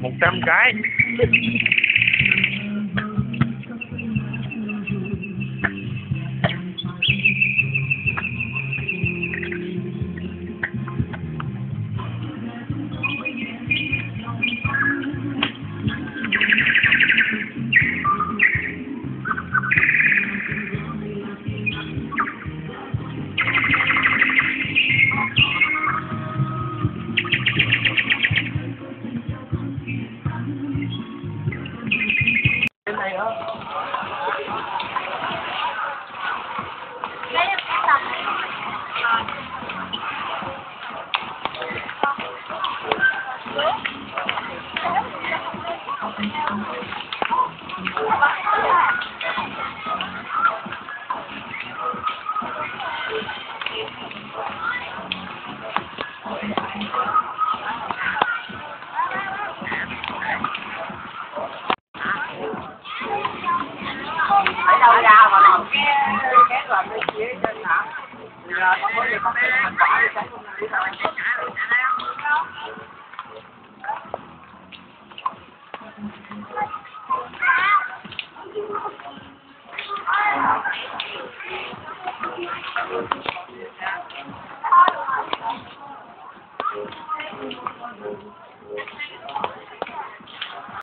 Một trăm cái. Cái này đó you. Đâu ra mà làm cái cái rồi cái chia trên hả giờ có cái thành đi không đi rồi Thank you.